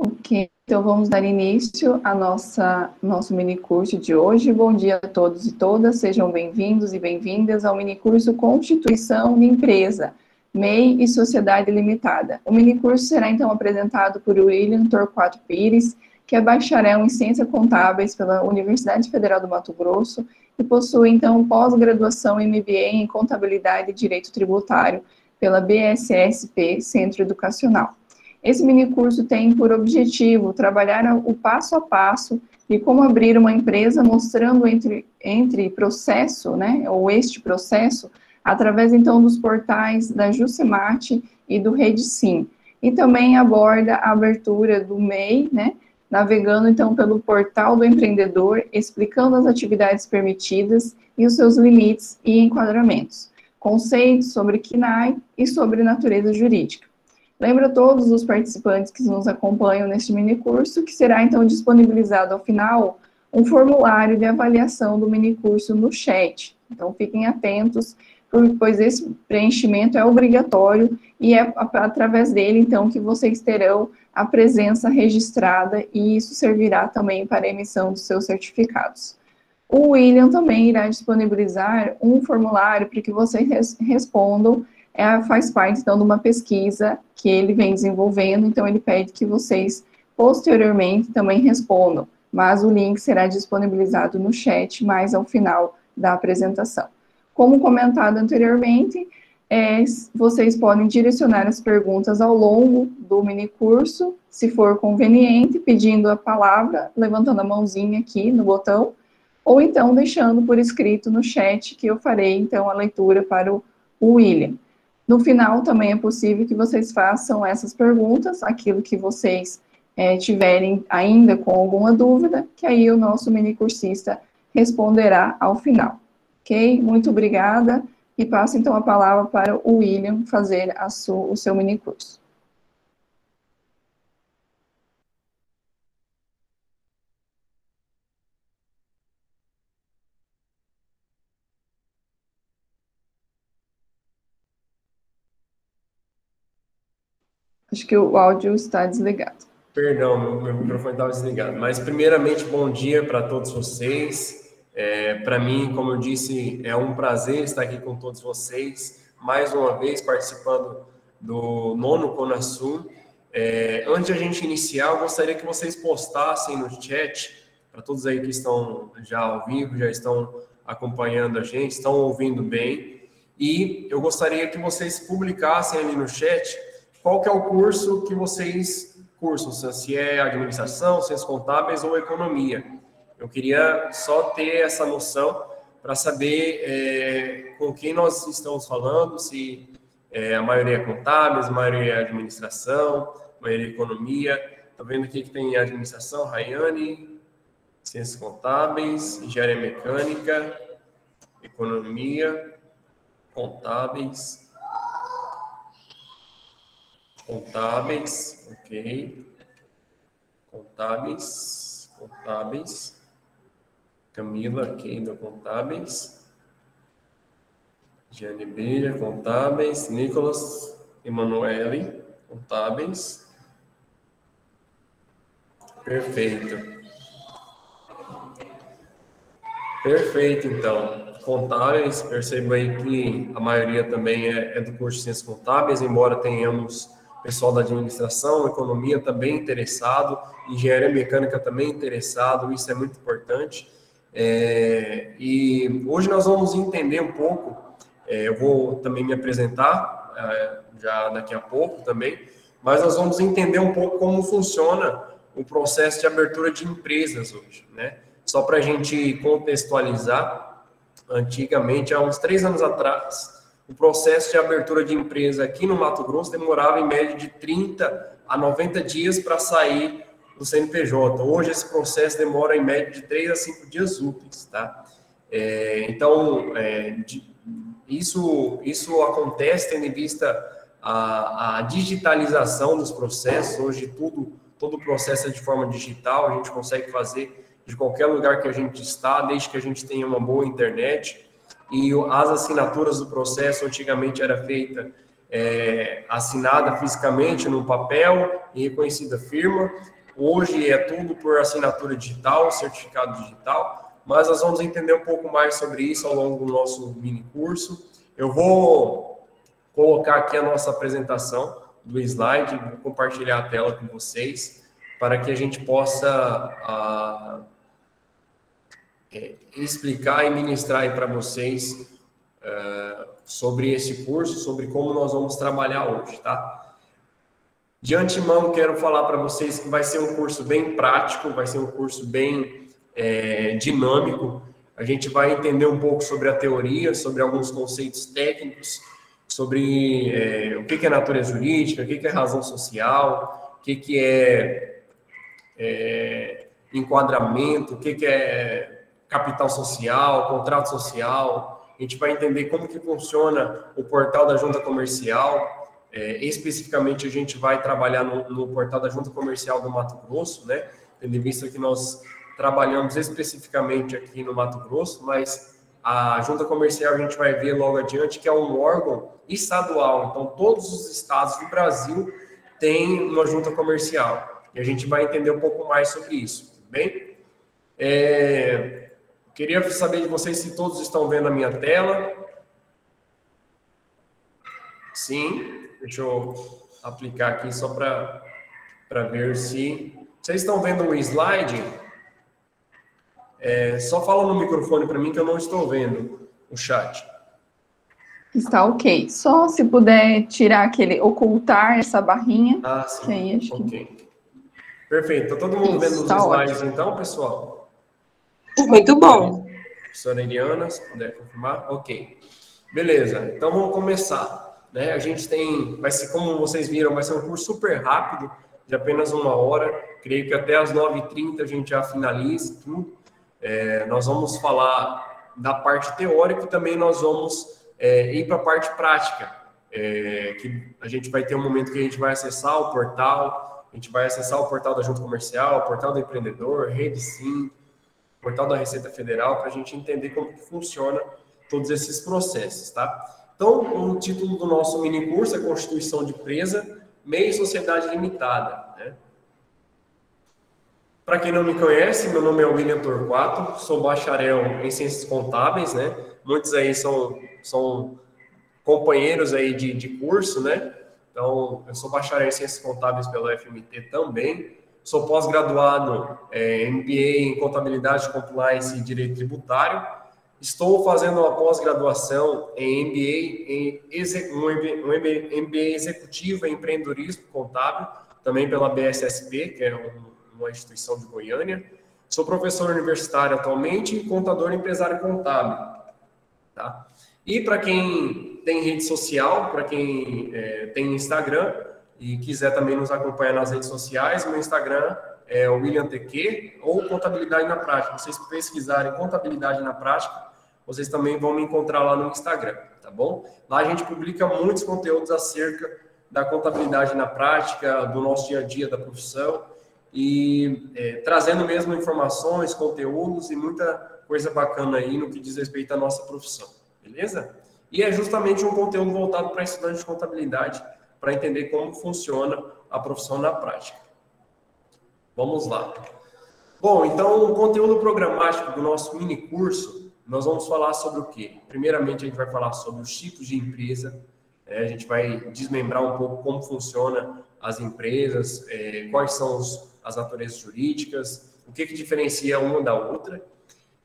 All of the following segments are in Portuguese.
Ok, então vamos dar início a nossa nosso mini curso de hoje. Bom dia a todos e todas, sejam bem-vindos e bem-vindas ao mini curso Constituição de Empresa, MEI e Sociedade Limitada. O mini curso será então apresentado por William Torquato Pires, que é bacharel em Ciências Contábeis pela Universidade Federal do Mato Grosso e possui então pós-graduação MBA em Contabilidade e Direito Tributário pela BSSP Centro Educacional. Esse minicurso tem por objetivo trabalhar o passo a passo de como abrir uma empresa, mostrando entre, entre processo, né, ou este processo, através então dos portais da Jusemate e do Redsim. E também aborda a abertura do MEI, né, navegando então pelo portal do empreendedor, explicando as atividades permitidas e os seus limites e enquadramentos, conceitos sobre KNAI e sobre natureza jurídica. Lembro a todos os participantes que nos acompanham neste mini curso que será então disponibilizado ao final um formulário de avaliação do mini curso no chat. Então fiquem atentos, pois esse preenchimento é obrigatório e é através dele então que vocês terão a presença registrada e isso servirá também para a emissão dos seus certificados. O William também irá disponibilizar um formulário para que vocês respondam é, faz parte, então, de uma pesquisa que ele vem desenvolvendo, então ele pede que vocês, posteriormente, também respondam, mas o link será disponibilizado no chat mais ao final da apresentação. Como comentado anteriormente, é, vocês podem direcionar as perguntas ao longo do mini curso, se for conveniente, pedindo a palavra, levantando a mãozinha aqui no botão, ou então deixando por escrito no chat, que eu farei, então, a leitura para o William. No final, também é possível que vocês façam essas perguntas, aquilo que vocês é, tiverem ainda com alguma dúvida, que aí o nosso mini cursista responderá ao final. Ok? Muito obrigada. E passo então a palavra para o William fazer o seu mini Acho que o áudio está desligado. Perdão, meu, microfone estava desligado. Mas, primeiramente, bom dia para todos vocês. É, para mim, como eu disse, é um prazer estar aqui com todos vocês, mais uma vez participando do nono Conasul. É, antes de a gente iniciar, eu gostaria que vocês postassem no chat, para todos aí que estão já ao vivo, já estão acompanhando a gente, estão ouvindo bem, e eu gostaria que vocês publicassem ali no chat qual que é o curso que vocês cursam, se é administração, ciências contábeis ou economia. Eu queria só ter essa noção para saber é, com quem nós estamos falando, se é, a maioria é contábeis, a maioria é administração, a maioria é economia. Está vendo aqui que tem administração, Rayane, ciências contábeis, engenharia mecânica, economia, contábeis, Contábeis, ok. Contábeis, contábeis. Camila, do contábeis. Giane Beira, contábeis. Nicolas Emanuele, contábeis. Perfeito. Perfeito, então. Contábeis, perceba aí que a maioria também é, é do curso de Ciências Contábeis, embora tenhamos pessoal da administração, economia também interessado, engenharia mecânica também interessado, isso é muito importante. É, e hoje nós vamos entender um pouco, é, eu vou também me apresentar é, já daqui a pouco também, mas nós vamos entender um pouco como funciona o processo de abertura de empresas hoje, né? Só para a gente contextualizar, antigamente, há uns três anos atrás, o processo de abertura de empresa aqui no Mato Grosso demorava em média de 30 a 90 dias para sair do CNPJ. Hoje esse processo demora em média de 3 a 5 dias úteis, tá? É, então, é, de, isso, isso acontece tendo em vista a, a, digitalização dos processos. Hoje tudo, todo o processo é de forma digital, a gente consegue fazer de qualquer lugar que a gente está, desde que a gente tenha uma boa internet e as assinaturas do processo antigamente era feita é, assinada fisicamente no papel e reconhecida firma. Hoje é tudo por assinatura digital, certificado digital, mas nós vamos entender um pouco mais sobre isso ao longo do nosso mini curso. Eu vou colocar aqui a nossa apresentação do slide, vou compartilhar a tela com vocês para que a gente possa a, é, explicar e ministrar para vocês é, sobre esse curso, sobre como nós vamos trabalhar hoje, tá? De antemão, quero falar para vocês que vai ser um curso bem prático, vai ser um curso bem é, dinâmico. A gente vai entender um pouco sobre a teoria, sobre alguns conceitos técnicos, sobre é, o que é natureza jurídica, o que é razão social, o que é, é enquadramento, o que é capital social, contrato social. A gente vai entender como que funciona o portal da junta comercial. É, especificamente, a gente vai trabalhar no, no, portal da junta comercial do Mato Grosso, né? Tendo em vista que nós trabalhamos especificamente aqui no Mato Grosso, mas a junta comercial a gente vai ver logo adiante que é um órgão estadual. Então, todos os estados do Brasil têm uma junta comercial. E a gente vai entender um pouco mais sobre isso, tudo bem? É... Queria saber de vocês se todos estão vendo a minha tela. Sim, deixa eu aplicar aqui só para ver se. Vocês estão vendo o slide? É, só fala no microfone para mim que eu não estou vendo o chat. Está ok. Só se puder tirar aquele, ocultar essa barrinha. Ah, sim. Aí, ok. Que... Perfeito. Está todo mundo Isso, vendo os slides ótimo. então, pessoal? Muito bom. Professora Eliana, se puder confirmar. Ok. Beleza. Então vamos começar. Né? A gente tem, vai ser como vocês viram, vai ser um curso super rápido, de apenas uma hora. Creio que até as 9h30 a gente já finaliza tudo. É, nós vamos falar da parte teórica e também nós vamos é, ir para a parte prática, é, que a gente vai ter um momento que a gente vai acessar o portal, a gente vai acessar o portal da Junta Comercial, o portal do empreendedor, Rede Sim, portal da Receita Federal, para a gente entender como que funciona todos esses processos, tá? Então, o título do nosso mini curso é Constituição de Empresa, Meio Sociedade Limitada, né? Para quem não me conhece, meu nome é William Torquato, sou bacharel em Ciências Contábeis, né? Muitos aí são, são companheiros aí de, de curso, né? Então, eu sou bacharel em Ciências Contábeis pela FMT também. Sou pós-graduado é, MBA em Contabilidade, Compliance e Direito Tributário. Estou fazendo uma pós-graduação em MBA, em um MBA, MBA Executivo em Empreendedorismo Contábil, também pela BSSP, que é um uma instituição de Goiânia. Sou professor universitário atualmente e contador empresário contábil. Tá? E para quem tem rede social, para quem é, tem Instagram e quiser também nos acompanhar nas redes sociais, meu Instagram é o William TQ ou Contabilidade na Prática. Vocês pesquisarem Contabilidade na Prática, vocês também vão me encontrar lá no Instagram, tá bom? Lá a gente publica muitos conteúdos acerca da contabilidade na prática, do nosso dia a dia da profissão e é, trazendo mesmo informações, conteúdos e muita coisa bacana aí no que diz respeito à nossa profissão, beleza? E é justamente um conteúdo voltado para estudantes de contabilidade, para entender como funciona a profissão na prática. Vamos lá. Bom, então o conteúdo programático do nosso mini curso, nós vamos falar sobre o quê? Primeiramente, a gente vai falar sobre os tipos de empresa, é, a gente vai desmembrar um pouco como funciona as empresas, é, quais são as naturezas jurídicas, o que, que diferencia uma da outra.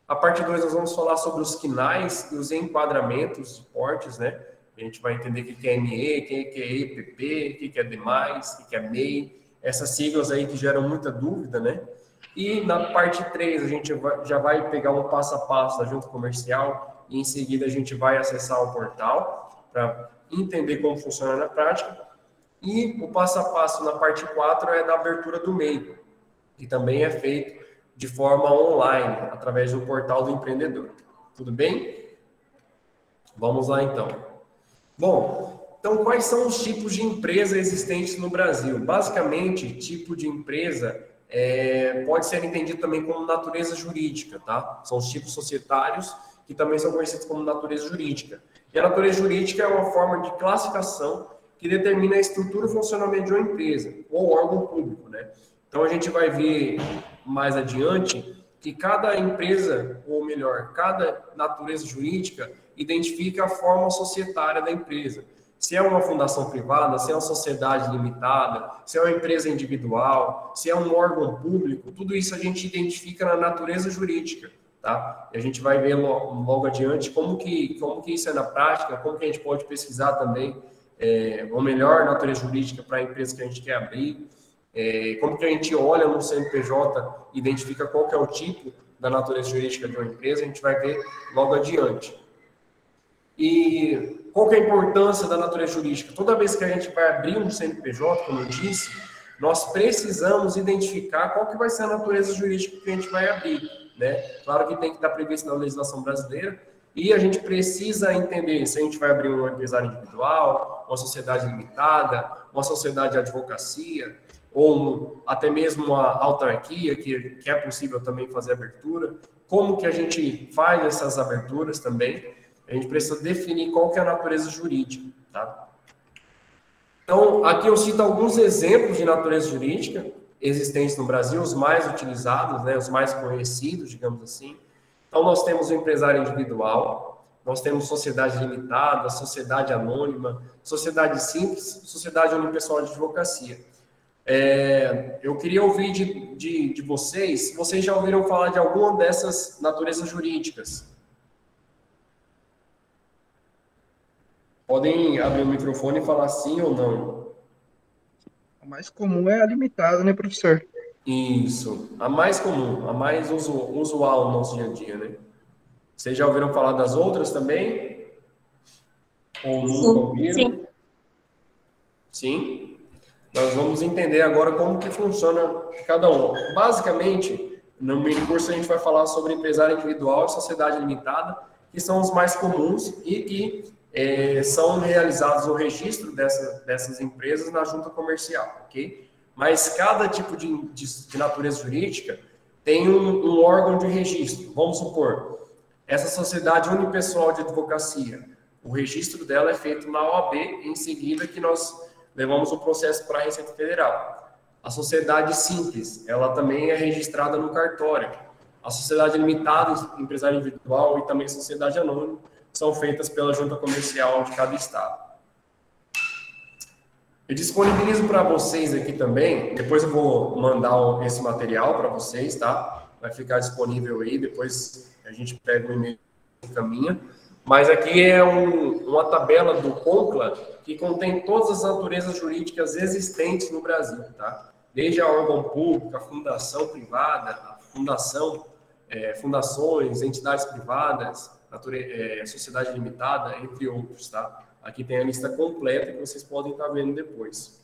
A parte 2, nós vamos falar sobre os quinais e os enquadramentos de portes, né? A gente vai entender o que é ME, o que é EPP, o que é demais, o que é MEI, essas siglas aí que geram muita dúvida, né? E na parte 3, a gente já vai pegar um passo a passo da junta comercial e em seguida a gente vai acessar o portal para entender como funciona na prática e o passo a passo na parte 4 é da abertura do MEI, que também é feito de forma online, através do portal do empreendedor. Tudo bem? Vamos lá então. Bom, então quais são os tipos de empresa existentes no Brasil? Basicamente, tipo de empresa é, pode ser entendido também como natureza jurídica, tá? São os tipos societários que também são conhecidos como natureza jurídica. E a natureza jurídica é uma forma de classificação que determina a estrutura e funcionamento de uma empresa ou órgão público, né? Então a gente vai ver mais adiante que cada empresa, ou melhor, cada natureza jurídica identifica a forma societária da empresa. Se é uma fundação privada, se é uma sociedade limitada, se é uma empresa individual, se é um órgão público, tudo isso a gente identifica na natureza jurídica, tá? E a gente vai ver logo, adiante como que, como que isso é na prática, como que a gente pode pesquisar também é, uma melhor natureza jurídica para a empresa que a gente quer abrir, é, como que a gente olha no CNPJ, identifica qual que é o tipo da natureza jurídica de uma empresa, a gente vai ver logo adiante. E qual que é a importância da natureza jurídica? Toda vez que a gente vai abrir um CNPJ, como eu disse, nós precisamos identificar qual que vai ser a natureza jurídica que a gente vai abrir, né? Claro que tem que estar previsto na legislação brasileira, e a gente precisa entender se a gente vai abrir um empresário individual, uma sociedade limitada, uma sociedade de advocacia, ou até mesmo uma autarquia, que, que é possível também fazer abertura. Como que a gente faz essas aberturas também? A gente precisa definir qual que é a natureza jurídica, tá? Então, aqui eu cito alguns exemplos de natureza jurídica existentes no Brasil, os mais utilizados, né, os mais conhecidos, digamos assim. Então, nós temos o empresário individual, nós temos sociedade limitada, sociedade anônima, sociedade simples, sociedade unipessoal de advocacia. É, eu queria ouvir de, de, de vocês, se vocês já ouviram falar de alguma dessas naturezas jurídicas. Podem abrir o microfone e falar sim ou não. A mais comum é a limitada, né, professor? Isso, a mais comum, a mais usual no nosso dia a dia, né? Vocês já ouviram falar das outras também? Ou nunca ouviram? Sim. Sim? Nós vamos entender agora como que funciona cada um. Basicamente, no meio curso a gente vai falar sobre empresário individual e sociedade limitada, que são os mais comuns e que é, são realizados o registro dessa, dessas empresas na junta comercial, ok? Mas cada tipo de, de, de natureza jurídica tem um, um, órgão de registro. Vamos supor, essa sociedade unipessoal de advocacia, o registro dela é feito na OAB, em seguida que nós levamos o processo para a Receita Federal. A sociedade simples, ela também é registrada no cartório. A sociedade limitada, empresário individual e também sociedade anônima são feitas pela junta comercial de cada estado. Eu disponibilizo para vocês aqui também, depois eu vou mandar esse material para vocês, tá? Vai ficar disponível aí, depois a gente pega o e-mail e caminha. Mas aqui é um, uma tabela do CONCLA que contém todas as naturezas jurídicas existentes no Brasil, tá? Desde a órgão público, a fundação privada, a fundação, é, fundações, entidades privadas, é, sociedade limitada, entre outros, tá? Aqui tem a lista completa que vocês podem estar vendo depois.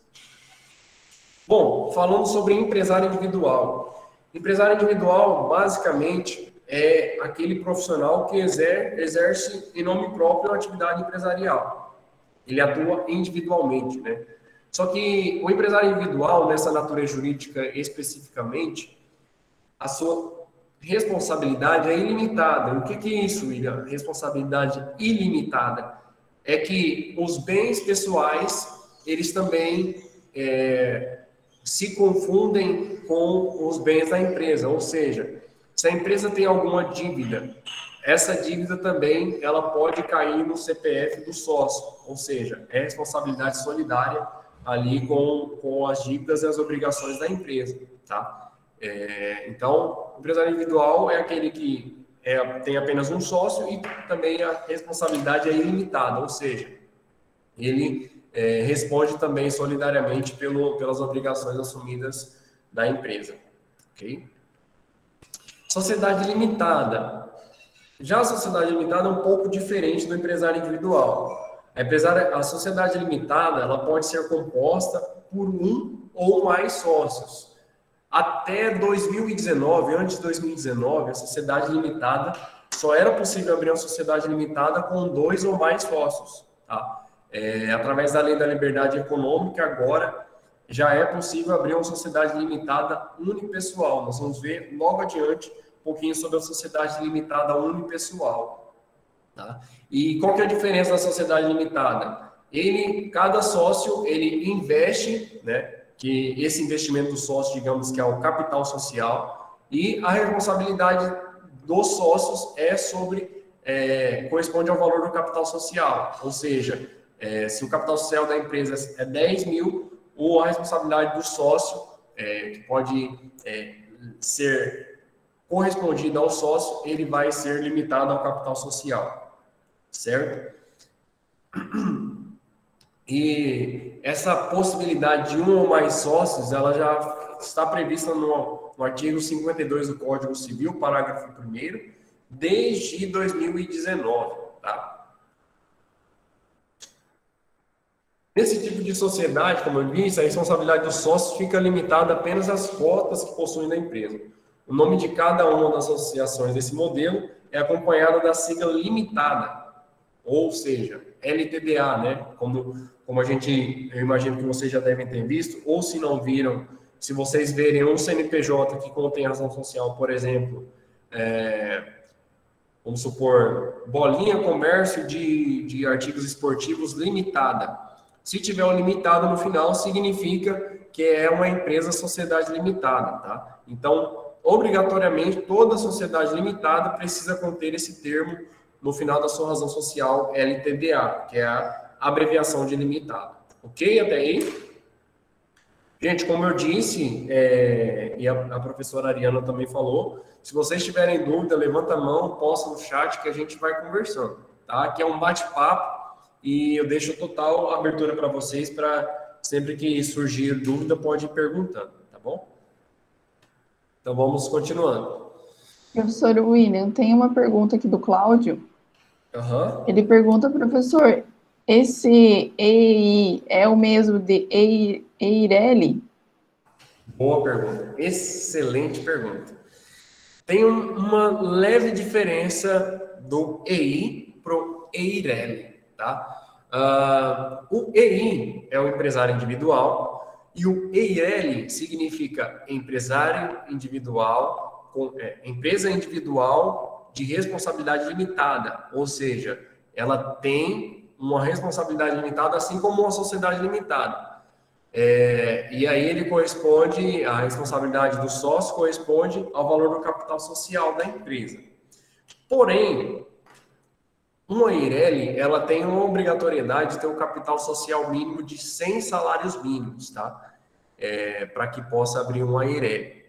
Bom, falando sobre empresário individual. Empresário individual, basicamente, é aquele profissional que exer, exerce em nome próprio a atividade empresarial. Ele atua individualmente, né? Só que o empresário individual, nessa natureza jurídica especificamente, a sua responsabilidade é ilimitada. O que, que é isso, William? Responsabilidade ilimitada é que os bens pessoais eles também é, se confundem com os bens da empresa, ou seja, se a empresa tem alguma dívida, essa dívida também ela pode cair no CPF do sócio, ou seja, é responsabilidade solidária ali com, com as dívidas e as obrigações da empresa, tá? É, então, empresário individual é aquele que é, tem apenas um sócio e também a responsabilidade é ilimitada, ou seja, ele é, responde também solidariamente pelo, pelas obrigações assumidas da empresa. Ok? Sociedade limitada. Já a sociedade limitada é um pouco diferente do empresário individual. A, empresária, a sociedade limitada ela pode ser composta por um ou mais sócios. Até 2019, antes de 2019, a sociedade limitada só era possível abrir uma sociedade limitada com dois ou mais sócios, tá? É, através da lei da liberdade econômica, agora já é possível abrir uma sociedade limitada unipessoal. Nós vamos ver logo adiante um pouquinho sobre a sociedade limitada unipessoal. Tá? E qual que é a diferença da sociedade limitada? ele, cada sócio, ele investe, né? Que esse investimento do sócio, digamos que é o capital social, e a responsabilidade dos sócios é sobre, é, corresponde ao valor do capital social. Ou seja, é, se o capital social da empresa é 10 mil, ou a responsabilidade do sócio, é, que pode é, ser correspondida ao sócio, ele vai ser limitado ao capital social, certo? E essa possibilidade de um ou mais sócios, ela já está prevista no, no artigo 52 do Código Civil, parágrafo 1 desde 2019, tá? Nesse tipo de sociedade, como eu disse, a responsabilidade dos sócios fica limitada apenas às cotas que possuem na empresa. O nome de cada uma das associações desse modelo é acompanhado da sigla limitada, ou seja, LTDA, né? Como, como a gente, eu imagino que vocês já devem ter visto, ou se não viram, se vocês verem um CNPJ que contém razão social, por exemplo, é, vamos supor, bolinha comércio de, de artigos esportivos limitada. Se tiver um limitado no final, significa que é uma empresa sociedade limitada, tá? Então, obrigatoriamente, toda sociedade limitada precisa conter esse termo no final da sua razão social LTDA, que é a abreviação de limitado. Ok? Até aí? Gente, como eu disse, é, e a, a, professora Ariana também falou, se vocês tiverem dúvida, levanta a mão, posta no chat que a gente vai conversando, tá? Aqui é um bate-papo e eu deixo total abertura para vocês para sempre que surgir dúvida pode ir perguntando, tá bom? Então vamos continuando. Professor William, tem uma pergunta aqui do Cláudio. Uhum. Ele pergunta, professor, esse EI é o mesmo de EIRELI? Boa pergunta. Excelente pergunta. Tem uma leve diferença do EI para o EIRELI, tá? Uh, o EI é o empresário individual e o EIRELI significa empresário individual, com, é, empresa individual de responsabilidade limitada, ou seja, ela tem uma responsabilidade limitada, assim como uma sociedade limitada. É, e aí ele corresponde, a responsabilidade do sócio corresponde ao valor do capital social da empresa. Porém, uma IREL, ela tem uma obrigatoriedade de ter um capital social mínimo de 100 salários mínimos, tá? É, para que possa abrir uma IREL.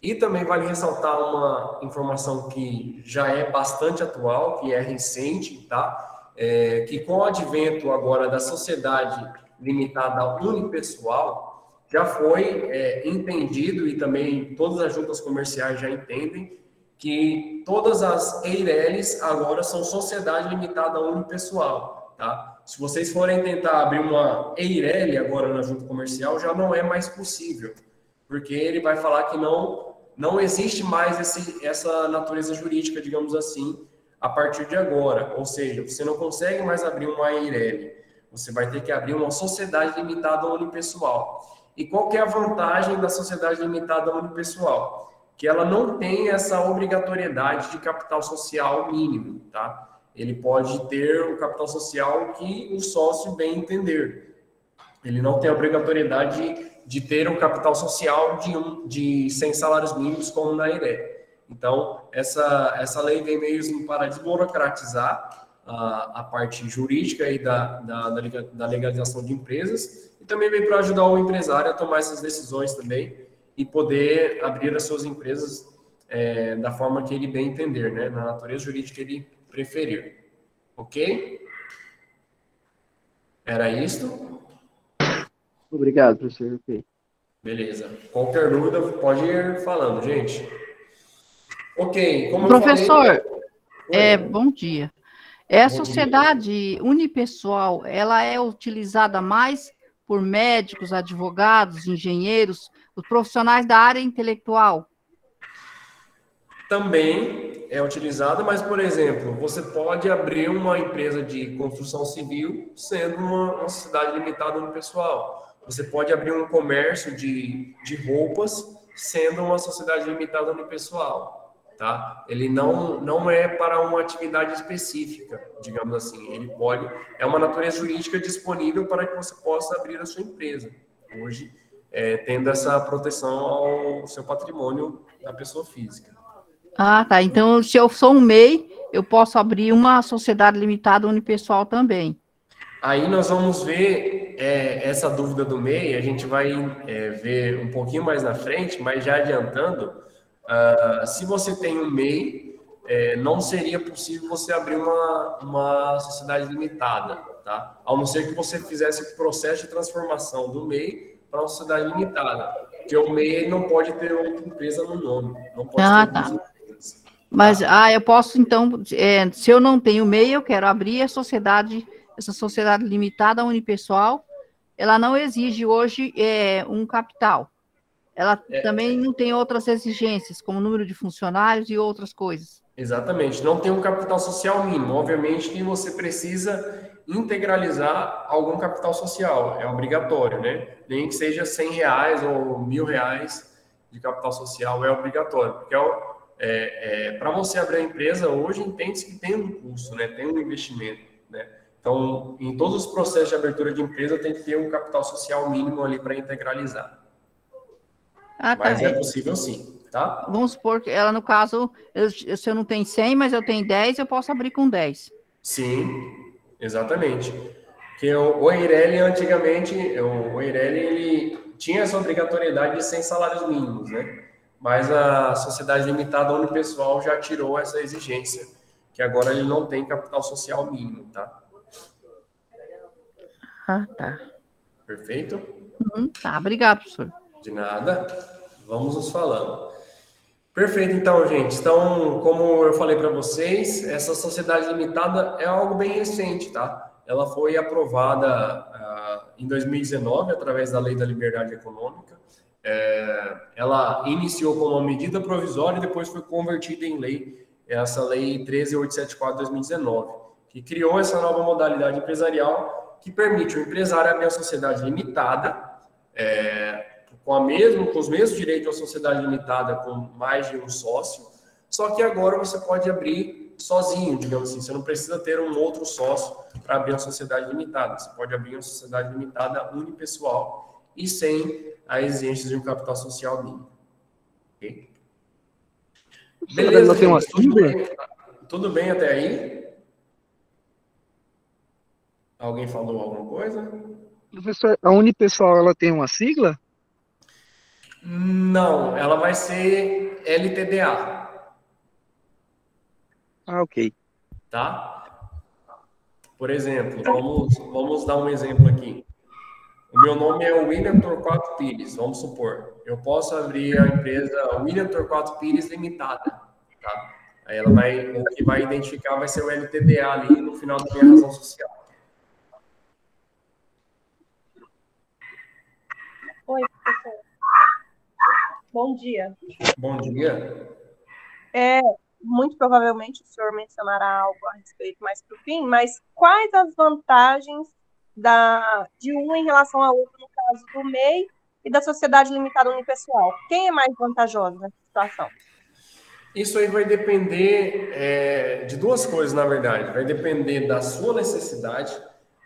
E também vale ressaltar uma informação que já é bastante atual, que é recente, tá? É, que com o advento agora da sociedade limitada unipessoal, já foi é, entendido e também todas as juntas comerciais já entendem que todas as EIRELs agora são sociedade limitada unipessoal, tá? Se vocês forem tentar abrir uma EIREL agora na junta comercial, já não é mais possível, porque ele vai falar que não não existe mais esse, essa natureza jurídica, digamos assim, a partir de agora. Ou seja, você não consegue mais abrir uma AIREL, você vai ter que abrir uma sociedade limitada unipessoal. E qual é a vantagem da sociedade limitada unipessoal? Que ela não tem essa obrigatoriedade de capital social mínimo, tá? Ele pode ter o capital social que o sócio bem entender. Ele não tem a obrigatoriedade de ter um capital social de, um, de 100 salários mínimos, como na IRE. Então, essa, essa lei vem mesmo para desburocratizar a, a parte jurídica aí da, da, da legalização de empresas e também vem para ajudar o empresário a tomar essas decisões também e poder abrir as suas empresas é, da forma que ele bem entender, né? na natureza jurídica que ele preferir. Ok? Era isto. Obrigado, professor. Beleza. Qualquer dúvida, pode ir falando, gente. Ok. Como professor, falei... é, bom dia. É a sociedade dia. unipessoal, ela é utilizada mais por médicos, advogados, engenheiros, os profissionais da área intelectual? Também é utilizada, mas, por exemplo, você pode abrir uma empresa de construção civil sendo uma, uma sociedade limitada no pessoal. Você pode abrir um comércio de, de roupas sendo uma sociedade limitada no pessoal. tá? Ele não, não é para uma atividade específica, digamos assim. Ele pode, é uma natureza jurídica disponível para que você possa abrir a sua empresa. Hoje, é, tendo essa proteção ao seu patrimônio da pessoa física. Ah, tá. Então, se eu sou um MEI, eu posso abrir uma sociedade limitada unipessoal também. Aí nós vamos ver é, essa dúvida do MEI, a gente vai é, ver um pouquinho mais na frente, mas já adiantando, uh, se você tem um MEI, é, não seria possível você abrir uma, uma sociedade limitada, tá? Ao não ser que você fizesse o processo de transformação do MEI para uma sociedade limitada, porque o MEI não pode ter outra empresa no nome, não pode ah, ter tá. Mas, ah, eu posso, então, é, se eu não tenho MEI, eu quero abrir a sociedade essa sociedade limitada unipessoal, ela não exige hoje é, um capital. Ela é, também não tem outras exigências, como número de funcionários e outras coisas. Exatamente, não tem um capital social mínimo. Obviamente que você precisa integralizar algum capital social, é obrigatório, né? Nem que seja 100 reais ou mil reais de capital social é obrigatório, porque é, é, é para você abrir a empresa hoje entende-se que tem um custo, né? Tem um investimento, né? Então, em todos os processos de abertura de empresa, tem que ter um capital social mínimo ali para integralizar. Ah, tá. Mas é possível sim, tá? Vamos supor que ela, no caso, eu, se eu não tenho 100, mas eu tenho 10, eu posso abrir com 10. Sim, exatamente. Porque o, o Eireli, antigamente, o Eireli, ele tinha essa obrigatoriedade de 100 salários mínimos, né? Mas a sociedade limitada unipessoal já tirou essa exigência, que agora ele não tem capital social mínimo, tá? Ah, tá. Perfeito? Uhum, tá, obrigado, professor. De nada. Vamos nos falando. Perfeito, então, gente. Então, como eu falei para vocês, essa sociedade limitada é algo bem recente, tá? Ela foi aprovada uh, em 2019 através da Lei da Liberdade Econômica. É, ela iniciou como uma medida provisória e depois foi convertida em lei, essa Lei 13874 2019, que criou essa nova modalidade empresarial que permite o empresário abrir a sociedade limitada, é, com, a mesmo, com os mesmos direitos à sociedade limitada, com mais de um sócio, só que agora você pode abrir sozinho, digamos assim, você não precisa ter um outro sócio para abrir uma sociedade limitada, você pode abrir uma sociedade limitada unipessoal e sem a exigência de um capital social mínimo. Okay? Beleza, gente, tudo, bem, tudo bem até aí? Alguém falou alguma coisa? Professor, a Unipessoal ela tem uma sigla? Não, ela vai ser LTDA. Ah, ok. Tá? Por exemplo, vamos, vamos dar um exemplo aqui. O meu nome é William Torquato Pires, vamos supor. Eu posso abrir a empresa William Torquato Pires Limitada. Tá? Aí ela vai, o que vai identificar vai ser o LTDA ali no final da minha razão social. Oi, professor. Bom dia. Bom dia. É, muito provavelmente o senhor mencionará algo a respeito mais para o fim, mas quais as vantagens da, de um em relação ao outro, no caso do MEI e da sociedade limitada unipessoal? Quem é mais vantajoso nessa situação? Isso aí vai depender é, de duas coisas, na verdade. Vai depender da sua necessidade,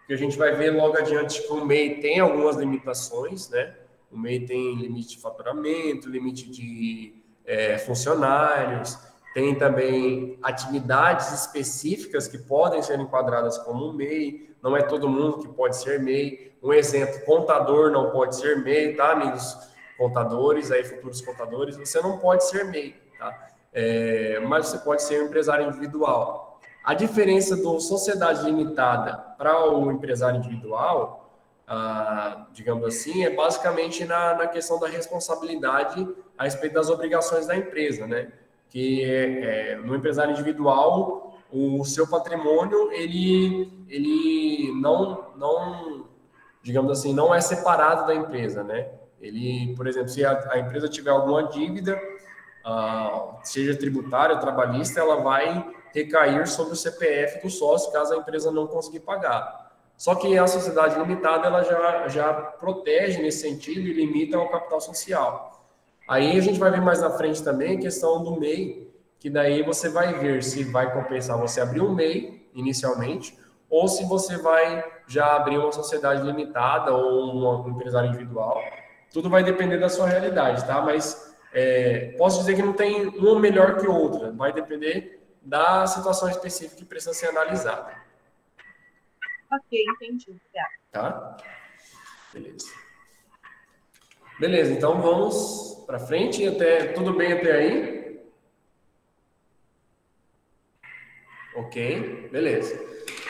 que a gente vai ver logo adiante que o MEI tem algumas limitações, né? O MEI tem limite de faturamento, limite de é, funcionários, tem também atividades específicas que podem ser enquadradas como MEI, não é todo mundo que pode ser MEI. Um exemplo, contador não pode ser MEI, tá, amigos? Contadores, aí futuros contadores, você não pode ser MEI, tá? É, mas você pode ser um empresário individual. A diferença do sociedade limitada para o empresário individual ah, digamos assim, é basicamente na, na questão da responsabilidade a respeito das obrigações da empresa, né? Que é, no empresário individual, o seu patrimônio, ele, ele não, não, digamos assim, não é separado da empresa, né? Ele, por exemplo, se a, a empresa tiver alguma dívida, ah, seja tributária ou trabalhista, ela vai recair sobre o CPF do sócio, caso a empresa não conseguir pagar. Só que a sociedade limitada ela já, já protege nesse sentido e limita o capital social. Aí a gente vai ver mais na frente também a questão do MEI, que daí você vai ver se vai compensar você abrir um MEI inicialmente, ou se você vai já abrir uma sociedade limitada ou um empresário individual. Tudo vai depender da sua realidade, tá? Mas é, posso dizer que não tem uma melhor que outra, vai depender da situação específica que precisa ser analisada. Ok, entendi. Tá? Beleza. Beleza, então vamos para frente. Até, tudo bem até aí? Ok, beleza.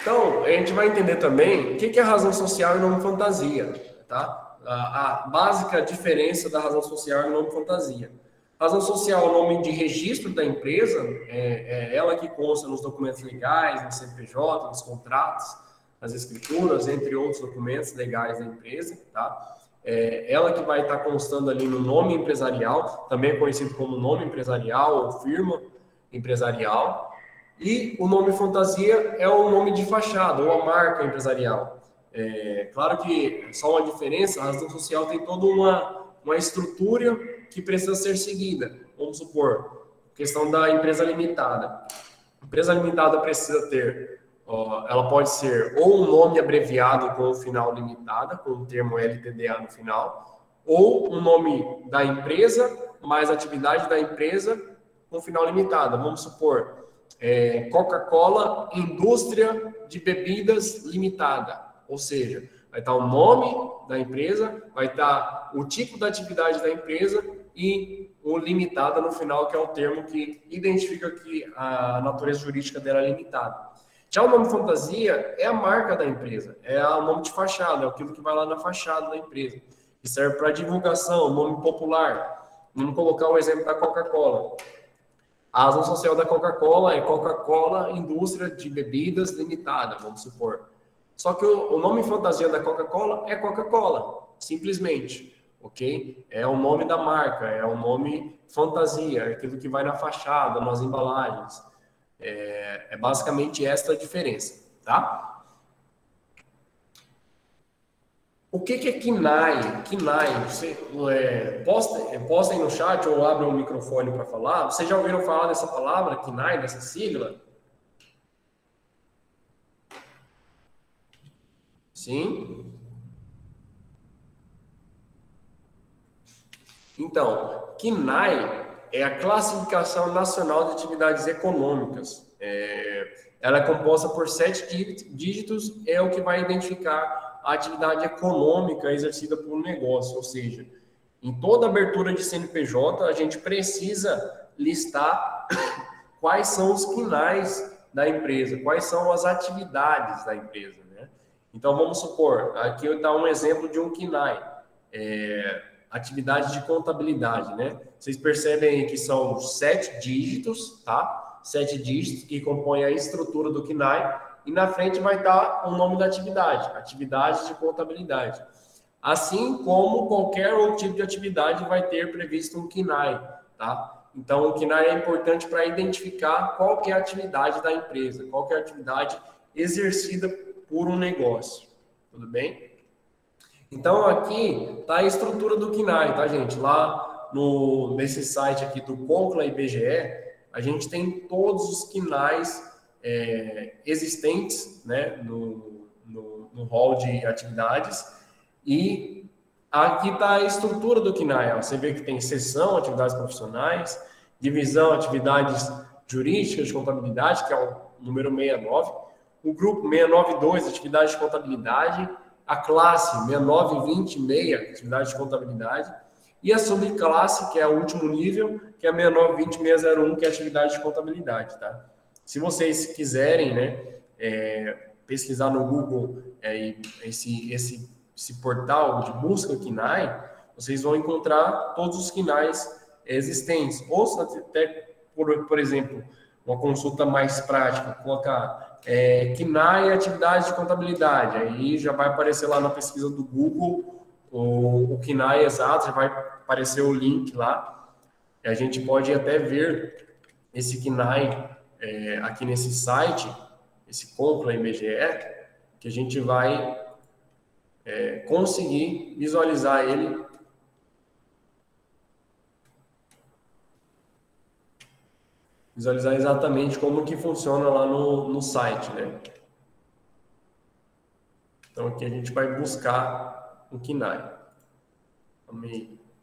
Então, a gente vai entender também o que é razão social e nome fantasia, tá? A, a básica diferença da razão social e nome fantasia. Razão social é o nome de registro da empresa, é, é ela que consta nos documentos legais, no CNPJ, nos contratos, nas escrituras, entre outros documentos legais da empresa, tá? É ela que vai estar constando ali no nome empresarial, também conhecido como nome empresarial ou firma empresarial. E o nome fantasia é o nome de fachada ou a marca empresarial. É, claro que só uma diferença, a razão social tem toda uma, uma estrutura que precisa ser seguida. Vamos supor, questão da empresa limitada. A empresa limitada precisa ter ela pode ser ou um nome abreviado com o final limitada, com o termo LTDA no final, ou um nome da empresa mais atividade da empresa com final limitada. Vamos supor, é, Coca-Cola Indústria de Bebidas Limitada, ou seja, vai estar o nome da empresa, vai estar o tipo da atividade da empresa e o limitada no final, que é o termo que identifica que a natureza jurídica dela é limitada. Já o nome fantasia é a marca da empresa, é o nome de fachada, é aquilo que vai lá na fachada da empresa, que serve para divulgação, nome popular. Vamos colocar o exemplo da Coca-Cola. A razão social da Coca-Cola é Coca-Cola Indústria de Bebidas Limitada, vamos supor. Só que o, o nome fantasia da Coca-Cola é Coca-Cola, simplesmente, ok? É o nome da marca, é o nome fantasia, é aquilo que vai na fachada, nas embalagens. É, é basicamente esta a diferença, tá? O que, que é KINAI? KINAI, você é, posta, posta aí no chat ou abre o microfone para falar. Vocês já ouviram falar dessa palavra, KINAI, dessa sigla? Sim? Então, KINAI é a Classificação Nacional de Atividades Econômicas. É, ela é composta por sete dígitos, é o que vai identificar a atividade econômica exercida por um negócio, ou seja, em toda abertura de CNPJ, a gente precisa listar quais são os quinais da empresa, quais são as atividades da empresa. Né? Então, vamos supor, aqui está um exemplo de um KINAI. É, atividade de contabilidade, né? Vocês percebem que são sete dígitos, tá? Sete dígitos que compõem a estrutura do KNAI e na frente vai estar o nome da atividade, atividade de contabilidade. Assim como qualquer outro tipo de atividade vai ter previsto um KNAI, tá? Então, o KNAI é importante para identificar qual é a atividade da empresa, qual é a atividade exercida por um negócio. Tudo bem? Então, aqui está a estrutura do KINAI, tá, gente? Lá no, nesse site aqui do Concla IBGE, a gente tem todos os KINAIs é, existentes né, no, no, no hall de atividades e aqui está a estrutura do KINAI. Você vê que tem seção, atividades profissionais, divisão, atividades jurídicas de contabilidade, que é o número 69, o grupo 692, atividades de contabilidade, a classe 6920 atividade de contabilidade, e a subclasse, que é o último nível, que é a 6920 que é atividade de contabilidade, tá? Se vocês quiserem, né, é, pesquisar no Google é, esse, esse, esse portal de busca KINAI, vocês vão encontrar todos os KINAIs existentes. Ou até, por, por exemplo, uma consulta mais prática, colocar é, KNAI atividade de contabilidade. Aí já vai aparecer lá na pesquisa do Google o, o KNAI exato, já vai aparecer o link lá. A gente pode até ver esse KNAI é, aqui nesse site, esse Compla IBGE, que a gente vai é, conseguir visualizar ele visualizar exatamente como que funciona lá no, no site, né? Então aqui a gente vai buscar o KINAI.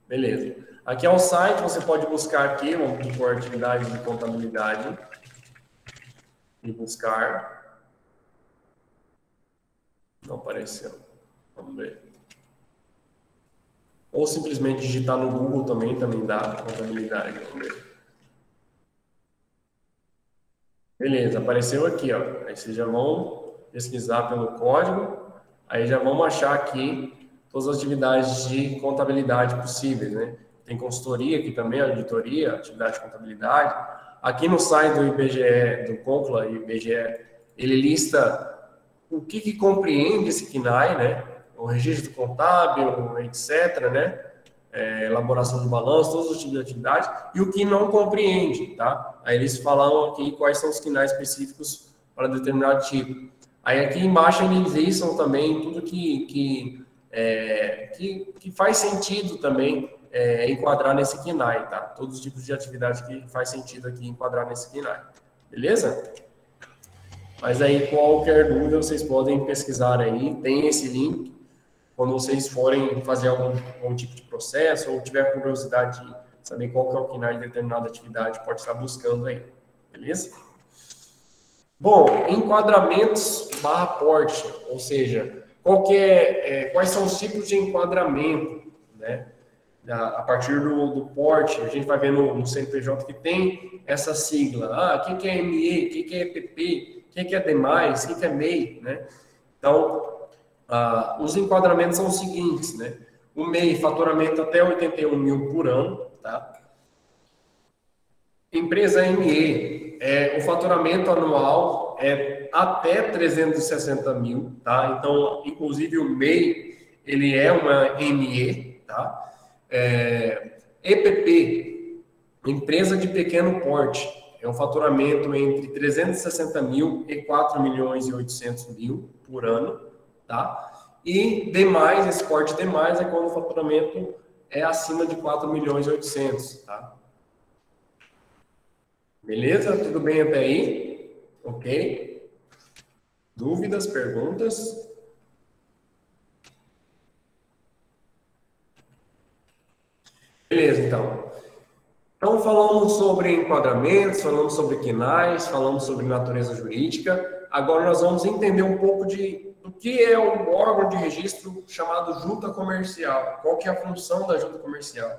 Beleza. Aqui é o site, você pode buscar aqui, vamos por atividade de contabilidade e buscar. Não apareceu. Vamos ver. Ou simplesmente digitar no Google também, também dá contabilidade. Vamos ver. Beleza, apareceu aqui, ó. Aí vocês já vão pesquisar pelo código, aí já vamos achar aqui todas as atividades de contabilidade possíveis, né? Tem consultoria aqui também, auditoria, atividade de contabilidade. Aqui no site do IBGE, do Concla IBGE, ele lista o que, que compreende esse KINAI, né? O registro contábil, etc., né? É, elaboração de balanço, todos os tipos de atividade, e o que não compreende, tá? Aí eles falam aqui quais são os KINAI específicos para determinado tipo. Aí aqui embaixo eles listam também tudo que, que, é, que, que faz sentido também é, enquadrar nesse KINAI, tá? Todos os tipos de atividade que faz sentido aqui enquadrar nesse KINAI. Beleza? Mas aí, qualquer dúvida, vocês podem pesquisar aí, tem esse link. Quando vocês forem fazer algum, algum tipo de processo ou tiver curiosidade de saber qual que é o KINAI de determinada atividade, pode estar buscando aí. Beleza? Bom, enquadramentos barra porte, ou seja, qual é, é, quais são os tipos de enquadramento, né? a partir do, do porte, a gente vai ver no, no, CNPJ que tem essa sigla. Ah, o que, que é ME, o que, que é EPP, o que, que é demais, o que, que é MEI, né? Então, ah, os enquadramentos são os seguintes, né? O MEI, faturamento até 81 mil por ano, tá? Empresa ME, é, o faturamento anual é até 360 mil, tá? Então, inclusive o MEI, ele é uma ME, tá? É, EPP, empresa de pequeno porte, é um faturamento entre 360 mil e 4 milhões e 800 mil por ano, tá? E demais, esse porte demais é quando o faturamento é acima de 4 milhões e 800, tá? Beleza? Tudo bem até aí? Ok? Dúvidas, perguntas? Beleza, então. Então, falamos sobre enquadramentos, falamos sobre quinais, falamos sobre natureza jurídica. Agora nós vamos entender um pouco de do que é um órgão de registro chamado junta comercial. Qual que é a função da junta comercial?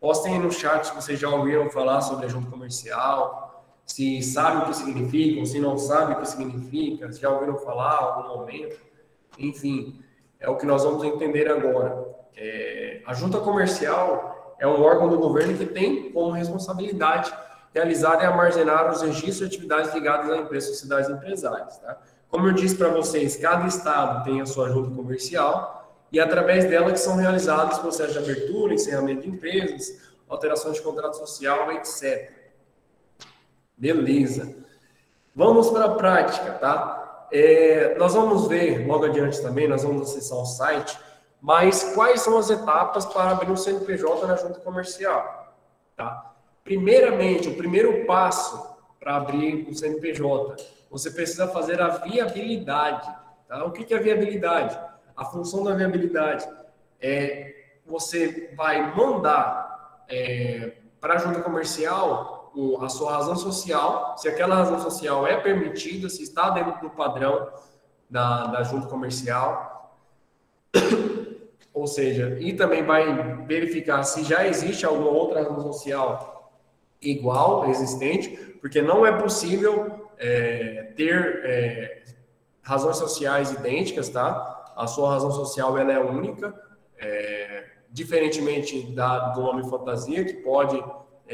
Postem aí no chat se vocês já ouviram falar sobre a junta comercial, se sabem o que significa, se não sabem o que significa, se já ouviram falar algum momento. Enfim, é o que nós vamos entender agora. É, a junta comercial é um órgão do governo que tem como responsabilidade realizar e armazenar os registros de atividades ligadas a empresas, sociedades empresárias. Tá? Como eu disse para vocês, cada estado tem a sua junta comercial e através dela que são realizados processos de abertura, encerramento de empresas, alterações de contrato social, etc. Beleza. Vamos para a prática, tá? É, nós vamos ver logo adiante também, nós vamos acessar o site mas quais são as etapas para abrir um CNPJ na junta comercial? Tá? Primeiramente, o primeiro passo para abrir um CNPJ, você precisa fazer a viabilidade. Tá? O que é a viabilidade? A função da viabilidade é você vai mandar é, para a junta comercial a sua razão social, se aquela razão social é permitida, se está dentro do padrão da, da junta comercial ou seja, e também vai verificar se já existe alguma outra razão social igual, existente, porque não é possível é, ter é, razões sociais idênticas, tá? A sua razão social ela é única, é, diferentemente da, do nome fantasia, que pode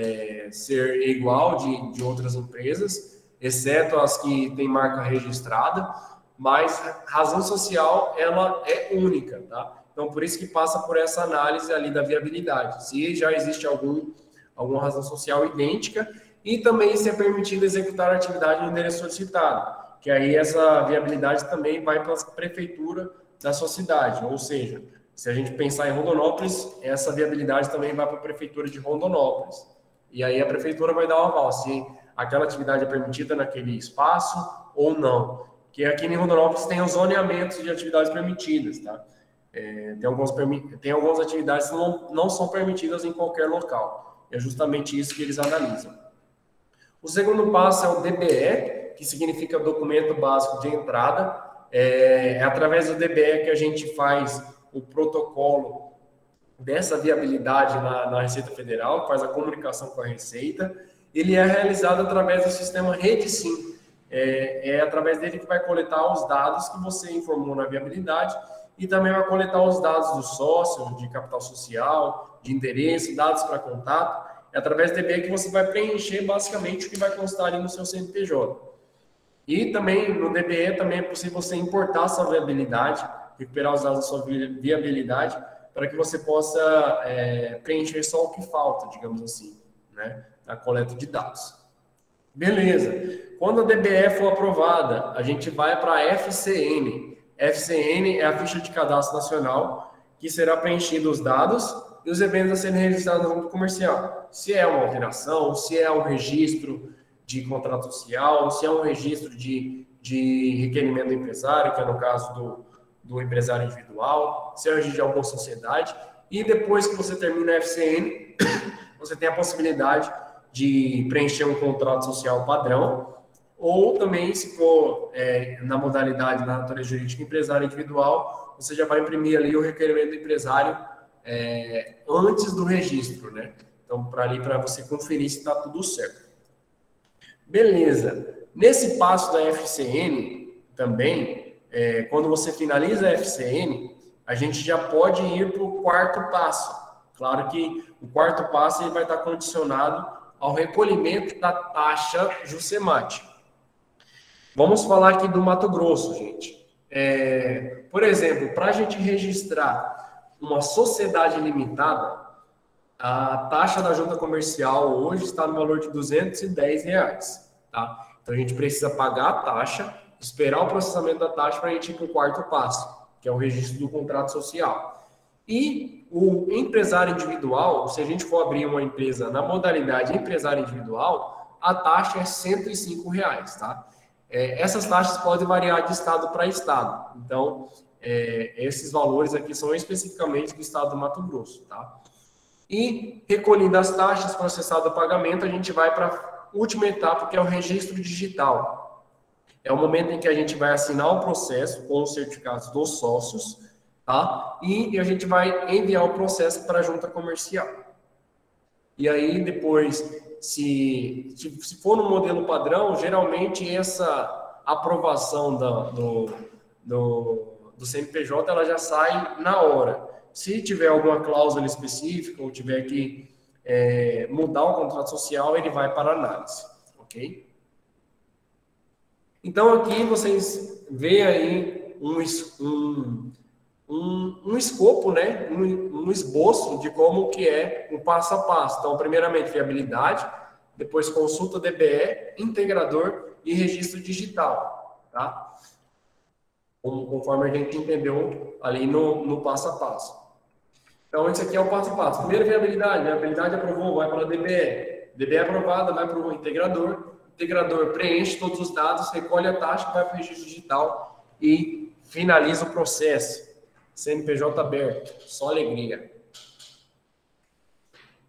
é, ser igual de, de outras empresas, exceto as que têm marca registrada, mas razão social ela é única, tá? Então, por isso que passa por essa análise ali da viabilidade. Se já existe algum, alguma razão social idêntica e também se é permitido executar a atividade no endereço solicitado, que aí essa viabilidade também vai para a prefeitura da sua cidade, ou seja, se a gente pensar em Rondonópolis, essa viabilidade também vai para a prefeitura de Rondonópolis. E aí a prefeitura vai dar o aval. Se aquela atividade é permitida naquele espaço ou não. Que aqui em Rondonópolis tem os zoneamentos de atividades permitidas, tá? É, tem, alguns, tem algumas atividades que não, não são permitidas em qualquer local. É justamente isso que eles analisam. O segundo passo é o DBE, que significa Documento Básico de Entrada. É, é através do DBE que a gente faz o protocolo dessa viabilidade na, na Receita Federal, faz a comunicação com a Receita. Ele é realizado através do sistema RedeSim. É, é através dele que vai coletar os dados que você informou na viabilidade e também vai coletar os dados do sócio, de capital social, de endereço, dados para contato. É através do DBE que você vai preencher basicamente o que vai constar ali no seu CNPJ. E também no DBE também é possível você importar sua viabilidade, recuperar os dados da sua viabilidade, para que você possa é, preencher só o que falta, digamos assim, né, na coleta de dados. Beleza. Quando a DBE for aprovada, a gente vai para a FCN. FCN é a ficha de cadastro nacional, que será preenchido os dados e os eventos a serem registrados no âmbito comercial. Se é uma alteração, se é um registro de contrato social, se é um registro de, de requerimento do empresário, que é no caso do, do empresário individual, se registro de alguma sociedade. E depois que você termina a FCN, você tem a possibilidade de preencher um contrato social padrão, ou também, se for é, na modalidade da natureza jurídica empresário individual, você já vai imprimir ali o requerimento do empresário é, antes do registro, né? Então, para ali, para você conferir se está tudo certo. Beleza. Nesse passo da FCN, também, é, quando você finaliza a FCN, a gente já pode ir para o quarto passo. Claro que o quarto passo ele vai estar condicionado ao recolhimento da taxa Jusemate. Vamos falar aqui do Mato Grosso, gente. É, por exemplo, para a gente registrar uma sociedade limitada, a taxa da junta comercial hoje está no valor de 210 reais, tá? Então a gente precisa pagar a taxa, esperar o processamento da taxa para a gente ir para o quarto passo, que é o registro do contrato social. E o empresário individual, se a gente for abrir uma empresa na modalidade empresário individual, a taxa é 105 reais, tá? É, essas taxas podem variar de estado para estado. Então, é, esses valores aqui são especificamente do estado do Mato Grosso, tá? E recolhendo as taxas, processado o pagamento, a gente vai para a última etapa, que é o registro digital. É o momento em que a gente vai assinar o processo com os certificados dos sócios, tá? E a gente vai enviar o processo para a junta comercial. E aí, depois, se, se for no modelo padrão, geralmente essa aprovação da, do, do, do CNPJ ela já sai na hora. Se tiver alguma cláusula específica ou tiver que é, mudar o contrato social, ele vai para análise, ok? Então, aqui vocês veem aí um, um um, escopo, né, um, um, esboço de como que é o passo a passo. Então, primeiramente, viabilidade, depois consulta DBE, integrador e registro digital, tá? Conforme a gente entendeu ali no, no passo a passo. Então, esse aqui é o passo a passo. Primeiro, viabilidade. Viabilidade aprovou, vai para a DBE. DBE aprovada, vai para o integrador. Integrador preenche todos os dados, recolhe a taxa, vai para o registro digital e finaliza o processo. CNPJ aberto, só alegria.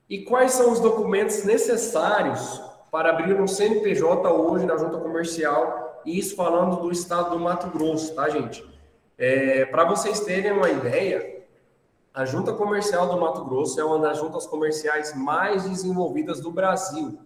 E quais são os documentos necessários para abrir um CNPJ hoje na junta comercial? E isso falando do estado do Mato Grosso, tá, gente? É, para vocês terem uma ideia, a junta comercial do Mato Grosso é uma das juntas comerciais mais desenvolvidas do Brasil.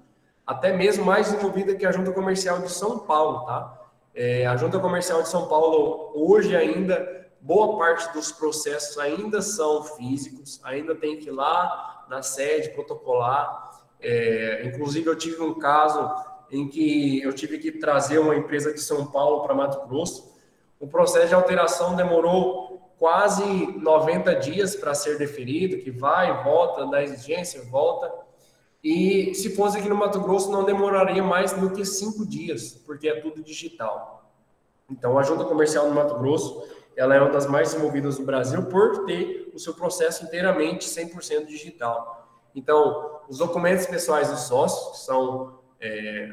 Até mesmo mais desenvolvida que a junta comercial de São Paulo, tá? É, a junta comercial de São Paulo hoje ainda boa parte dos processos ainda são físicos, ainda tem que ir lá na sede protocolar. É, inclusive, eu tive um caso em que eu tive que trazer uma empresa de São Paulo para Mato Grosso. O processo de alteração demorou quase 90 dias para ser deferido, que vai, volta, da exigência, volta. E se fosse aqui no Mato Grosso, não demoraria mais do que cinco dias, porque é tudo digital. Então, a junta comercial no Mato Grosso ela é uma das mais desenvolvidas do Brasil por ter o seu processo inteiramente 100% digital. Então, os documentos pessoais dos sócios, são é,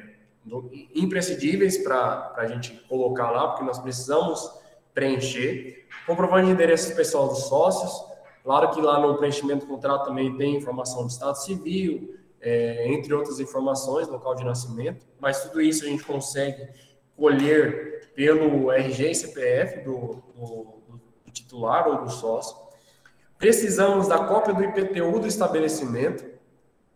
imprescindíveis para a gente colocar lá, porque nós precisamos preencher. Comprovante de endereço pessoal dos sócios. Claro que lá no preenchimento do contrato também tem informação do estado civil, é, entre outras informações, local de nascimento, mas tudo isso a gente consegue colher pelo RG e CPF do, do, do titular ou do sócio. Precisamos da cópia do IPTU do estabelecimento,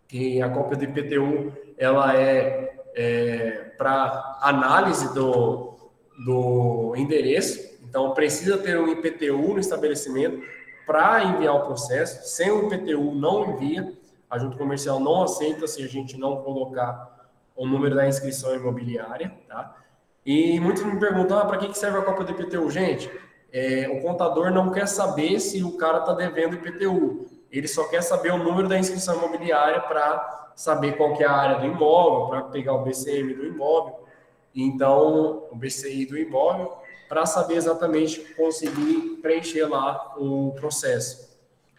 que a cópia do IPTU ela é, é para análise do, do endereço, então precisa ter um IPTU no estabelecimento para enviar o processo. Sem o IPTU não envia, a junta comercial não aceita se a gente não colocar o número da inscrição imobiliária, tá? E muitos me perguntam, ah, para que serve a cópia do IPTU? Gente, é, o contador não quer saber se o cara está devendo IPTU. Ele só quer saber o número da inscrição imobiliária para saber qual que é a área do imóvel, para pegar o BCM do imóvel. Então, o BCI do imóvel, para saber exatamente conseguir preencher lá o processo.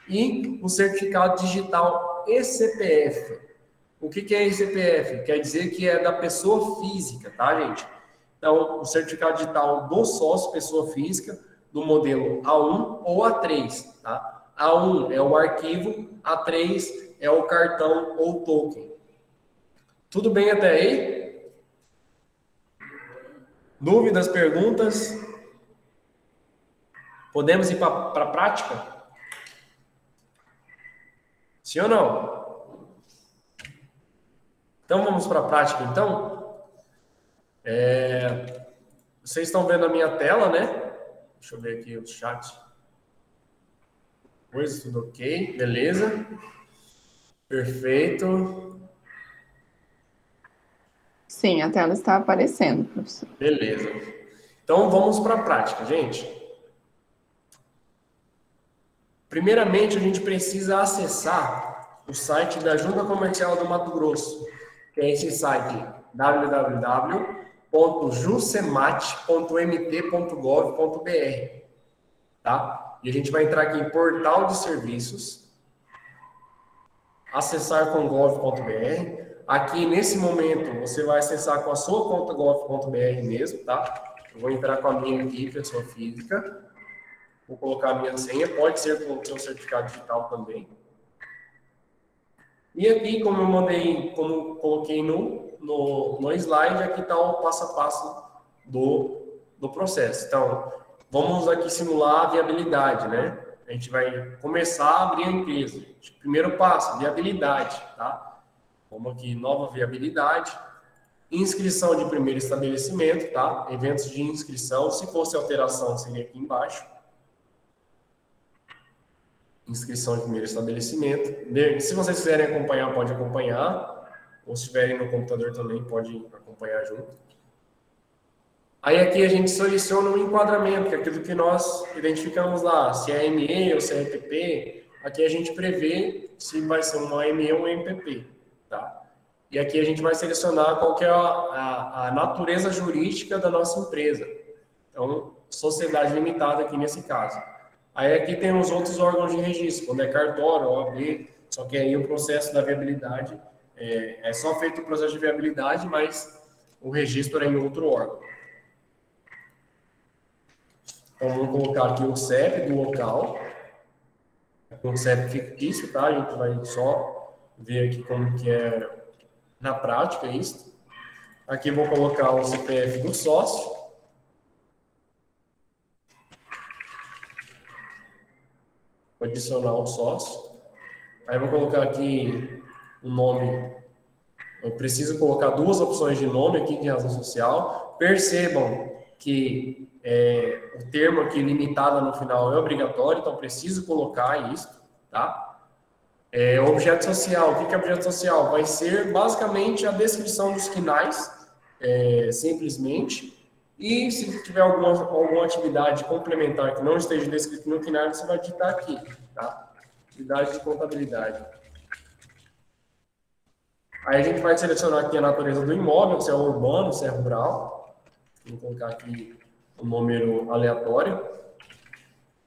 E o certificado digital ECPF. O que, é ECPF? Quer dizer que é da pessoa física, tá, gente? Então, o certificado digital do sócio, pessoa física, do modelo A1 ou A3, tá? A1 é o arquivo, A3 é o cartão ou token. Tudo bem até aí? Dúvidas, perguntas? Podemos ir para a prática? Sim ou não? Então vamos para a prática, então? É, vocês estão vendo a minha tela, né? Deixa eu ver aqui o chat. Pois, tudo ok, beleza. Perfeito. Sim, a tela está aparecendo, professor. Beleza. Então vamos para a prática, gente. Primeiramente, a gente precisa acessar o site da Junta Comercial do Mato Grosso, que é esse site www.jusemate.mt.gov.br, tá? E a gente vai entrar aqui em Portal de Serviços, acessar com gov.br. Aqui, nesse momento, você vai acessar com a sua conta gov.br mesmo, tá? Eu vou entrar com a minha aqui, pessoa física. Vou colocar a minha senha, pode ser com o seu certificado digital também. E aqui, como eu mandei, como coloquei no, no, no slide, aqui está o passo a passo do, do processo. Então, vamos aqui simular a viabilidade, né? A gente vai começar a abrir a empresa. Primeiro passo, viabilidade, tá? Vamos aqui, nova viabilidade. Inscrição de primeiro estabelecimento, tá? Eventos de inscrição. Se fosse alteração, seria aqui embaixo inscrição de primeiro estabelecimento. Se vocês quiserem acompanhar, pode acompanhar. Ou se estiverem no computador também, pode acompanhar junto. Aí aqui a gente seleciona um enquadramento, que é aquilo que nós identificamos lá, se é ME ou se é. Aqui a gente prevê se vai ser uma ME ou um MPP, tá? E aqui a gente vai selecionar qual que é a, a, a natureza jurídica da nossa empresa. Então, sociedade limitada aqui nesse caso. Aí aqui tem os outros órgãos de registro, quando é cartório, OAB, só que aí o processo da viabilidade é, é só feito o processo de viabilidade, mas o registro é em outro órgão. Então, vamos colocar aqui o CEP do local, um CEP fictício, tá? A gente vai só ver aqui como que é na prática isso. Aqui vou colocar o CPF do sócio. Vou adicionar o sócio. Aí vou colocar aqui o nome. Eu preciso colocar duas opções de nome aqui de razão social. Percebam que é, o termo aqui limitada no final é obrigatório, então preciso colocar isso, tá? É, objeto social, o que é objeto social? Vai ser basicamente a descrição dos quinais, é, simplesmente, e se tiver alguma, alguma atividade complementar que não esteja descrito no final, você vai digitar aqui, tá? Atividade de contabilidade. Aí a gente vai selecionar aqui a natureza do imóvel, se é urbano, se é rural. Vou colocar aqui o um número aleatório,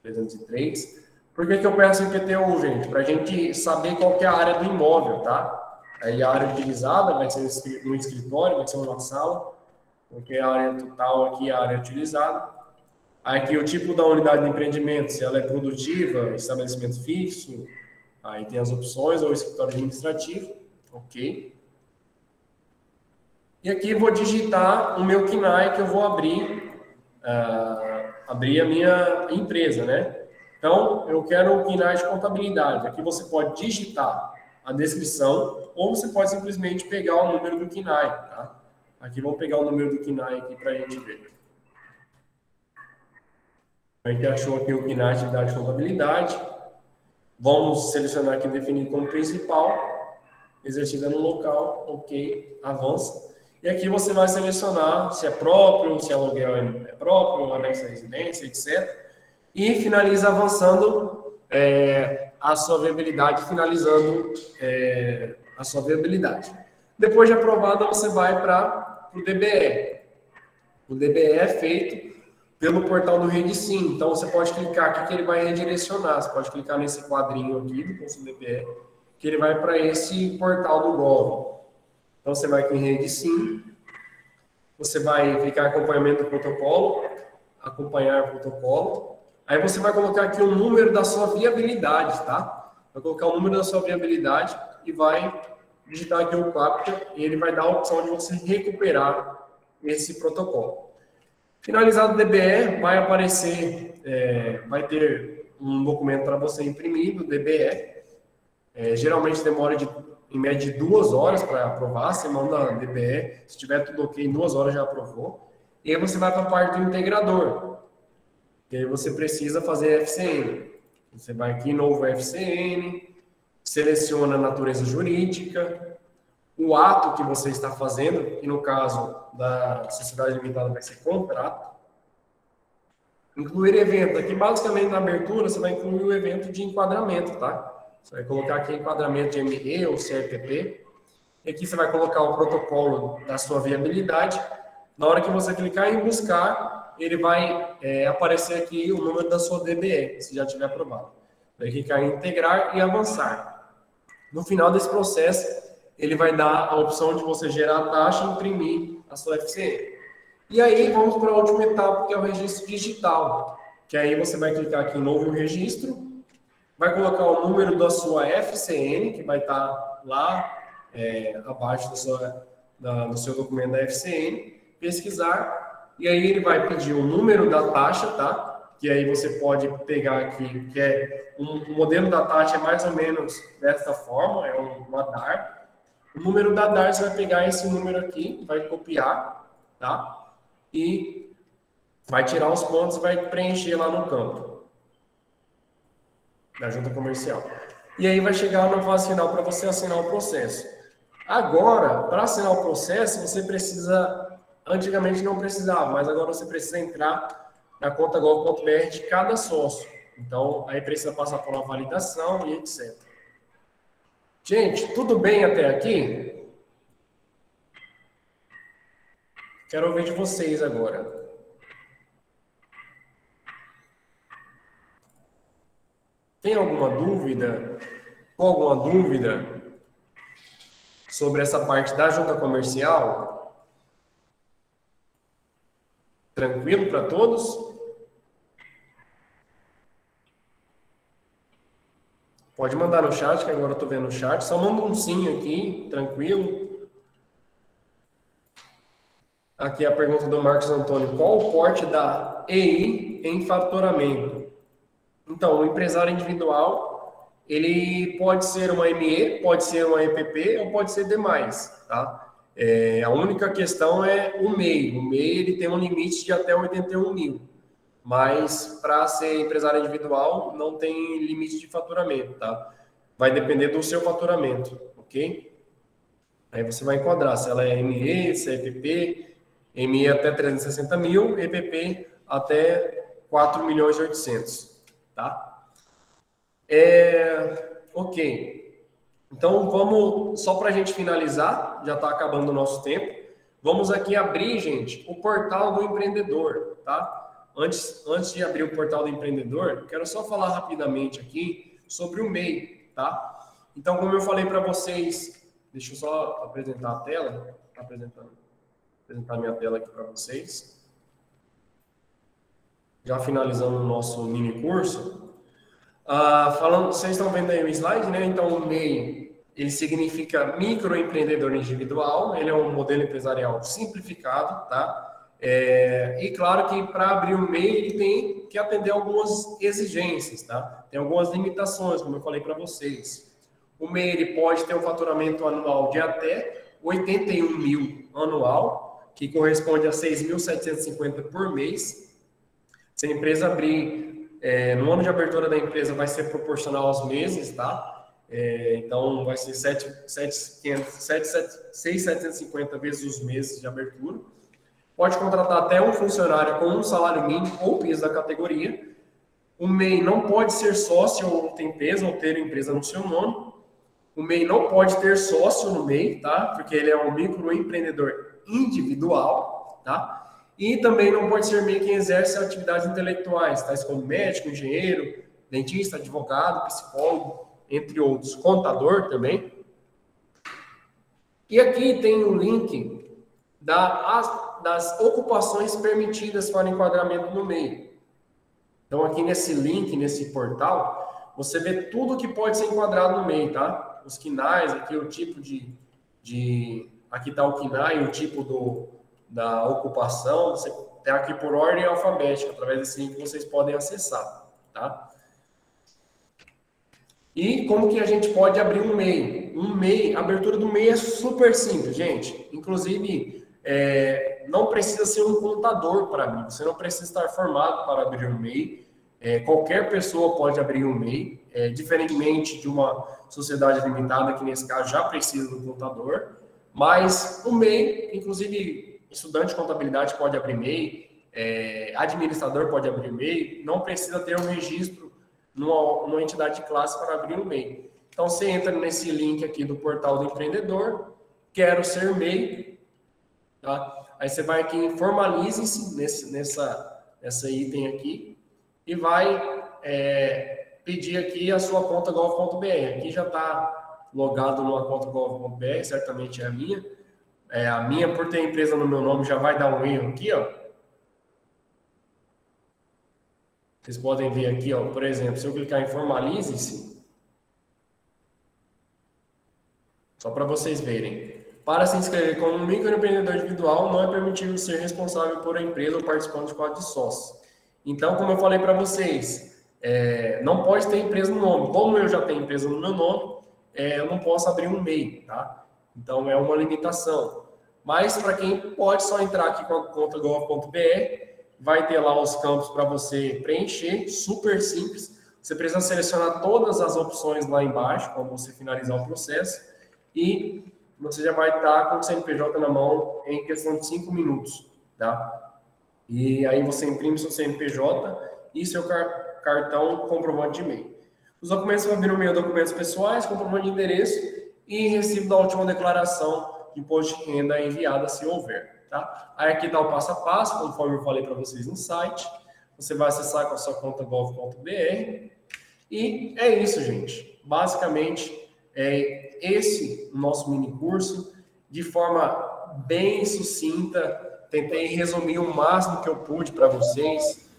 303. Por que, que eu peço IPTU, gente? Para a gente saber qual é a área do imóvel, tá? Aí a área utilizada vai ser um escritório, vai ser uma sala, porque a área total aqui é a área utilizada. Aqui o tipo da unidade de empreendimento, se ela é produtiva, estabelecimento fixo, aí tem as opções, ou escritório administrativo, ok. E aqui vou digitar o meu KNAI que eu vou abrir, uh, abrir a minha empresa, né? Então, eu quero o KNAI de contabilidade. Aqui você pode digitar a descrição ou você pode simplesmente pegar o número do KNAI, tá? Aqui vamos pegar o número do KNAI aqui para a gente ver. A gente achou aqui o KNAI atividade de contabilidade. Vamos selecionar aqui definir como principal, exercida no local, ok, avança. E aqui você vai selecionar se é próprio, se é aluguel é próprio, anexo à residência, etc. E finaliza avançando é, a sua viabilidade, finalizando é, a sua viabilidade. Depois de aprovada, você vai para o DBE. O DBE é feito pelo portal do Rede Sim. Então, você pode clicar aqui que ele vai redirecionar. Você pode clicar nesse quadrinho aqui do curso DBE, que ele vai para esse portal do Gov. Então, você vai aqui em rede sim, você vai clicar acompanhamento do protocolo, acompanhar o protocolo, aí você vai colocar aqui o número da sua viabilidade, tá? Vai colocar o número da sua viabilidade e vai digitar aqui o CAPTCHA e ele vai dar a opção de você recuperar esse protocolo. Finalizado o DBE, vai aparecer, é, vai ter um documento para você imprimir do DBE. É, geralmente demora de em média de duas horas para aprovar, você manda DBE, se tiver tudo ok, em duas horas já aprovou. E aí você vai para a parte do integrador. E aí você precisa fazer FCN. Você vai aqui novo FCN, seleciona a natureza jurídica, o ato que você está fazendo, que no caso da sociedade limitada vai ser contrato. Incluir evento. Aqui, basicamente, na abertura, você vai incluir o evento de enquadramento, tá? Você vai colocar aqui enquadramento de ME ou CRPP. E aqui você vai colocar o protocolo da sua viabilidade. Na hora que você clicar em buscar, ele vai é, aparecer aqui o número da sua DBE, se já tiver aprovado. Vai clicar em integrar e avançar. No final desse processo, ele vai dar a opção de você gerar a taxa e imprimir a sua FCE. E aí vamos para a última etapa, que é o registro digital. Que aí você vai clicar aqui em novo registro, vai colocar o número da sua FCN, que vai estar lá é, abaixo da sua, da, do seu documento da FCN, pesquisar, e aí ele vai pedir o número da taxa, tá? Que aí você pode pegar aqui, que é um, o modelo da taxa é mais ou menos dessa forma, é um, uma DAR. O número da DAR, você vai pegar esse número aqui, vai copiar, tá? E vai tirar os pontos e vai preencher lá no campo da junta comercial. E aí vai chegar na fase final para você assinar o processo. Agora, para assinar o processo, você precisa, antigamente não precisava, mas agora você precisa entrar na conta gov.br de cada sócio. Então, aí precisa passar por uma validação e etc. Gente, tudo bem até aqui? Quero ouvir de vocês agora. Tem alguma dúvida? Alguma dúvida sobre essa parte da junta comercial? Tranquilo para todos? Pode mandar no chat, que agora eu estou vendo o chat. Só manda um sim aqui, tranquilo. Aqui a pergunta do Marcos Antônio. Qual o porte da EI em faturamento? Então, o empresário individual, ele pode ser uma ME, pode ser uma EPP ou pode ser demais, tá? É, a única questão é o MEI. O MEI ele tem um limite de até 81 mil, mas para ser empresário individual não tem limite de faturamento, tá? Vai depender do seu faturamento, ok? Aí você vai enquadrar se ela é ME, se é EPP, ME até 360 mil, EPP até 4 milhões e 800 tá? É, ok. Então vamos, só para a gente finalizar, já está acabando o nosso tempo. Vamos aqui abrir, gente, o portal do empreendedor, tá? Antes, antes de abrir o portal do empreendedor, quero só falar rapidamente aqui sobre o MEI, tá? Então, como eu falei para vocês Deixa eu só apresentar a tela, apresentando, apresentar minha tela aqui para vocês. Já finalizando o nosso mini curso. Ah, falando, vocês estão vendo aí o slide, né? Então, o MEI, ele significa microempreendedor individual, ele é um modelo empresarial simplificado, tá? É, e claro que para abrir o MEI ele tem que atender algumas exigências, tá? Tem algumas limitações, como eu falei para vocês. O MEI ele pode ter um faturamento anual de até 81 mil anual, que corresponde a 6.750 por mês. Se a empresa abrir, é, no ano de abertura da empresa vai ser proporcional aos meses, tá? É, então vai ser 6.750 vezes os meses de abertura pode contratar até um funcionário com um salário mínimo ou piso da categoria. O MEI não pode ser sócio ou ter empresa ou ter empresa no seu nome. O MEI não pode ter sócio no MEI, tá? Porque ele é um microempreendedor individual, tá? E também não pode ser MEI quem exerce atividades intelectuais, tais como médico, engenheiro, dentista, advogado, psicólogo, entre outros, contador também. E aqui tem um link da das ocupações permitidas para enquadramento no meio. Então, aqui nesse link, nesse portal, você vê tudo que pode ser enquadrado no meio, tá? Os quinais, aqui o tipo de. de aqui está o quinai, o tipo do, da ocupação. Você tem aqui por ordem alfabética, através desse link vocês podem acessar, tá? E como que a gente pode abrir um MEI? Um MEI, a abertura do MEI é super simples, gente. Inclusive, é, não precisa ser um contador para abrir, você não precisa estar formado para abrir um MEI. É, qualquer pessoa pode abrir um MEI, é, diferentemente de uma sociedade limitada, que nesse caso já precisa do contador. Mas o MEI, inclusive estudante de contabilidade pode abrir MEI, é, administrador pode abrir MEI, não precisa ter um registro numa, numa entidade de classe para abrir um MEI. Então você entra nesse link aqui do portal do empreendedor, quero ser MEI, Tá? Aí você vai aqui em formalize-se nesse, nessa, nessa item aqui e vai é, pedir aqui a sua conta gov.br. Aqui já está logado numa conta gov.br, certamente é a minha. É, a minha, por ter empresa no meu nome, já vai dar um erro aqui, ó. Vocês podem ver aqui, ó, por exemplo, se eu clicar em formalize-se, só para vocês verem. Para se inscrever como um microempreendedor individual, não é permitido ser responsável por a empresa ou participando de quadro de sócio. Então, como eu falei para vocês, é, não pode ter empresa no nome. Como eu já tenho empresa no meu nome, é, eu não posso abrir um MEI, tá? Então, é uma limitação. Mas, para quem pode só entrar aqui com a conta gov.br, vai ter lá os campos para você preencher, super simples. Você precisa selecionar todas as opções lá embaixo, quando você finalizar o processo, e você já vai estar com o CNPJ na mão em questão de cinco minutos, tá? E aí você imprime seu CNPJ e seu car cartão comprovante de e-mail. Os documentos vão vir no meio documentos pessoais, comprovante de endereço e recibo da última declaração de imposto de renda enviada, se houver, tá? Aí aqui está o passo a passo, conforme eu falei para vocês no site. Você vai acessar com a sua conta gov.br. E é isso, gente. Basicamente, é esse o nosso mini curso de forma bem sucinta. Tentei resumir o máximo que eu pude para vocês.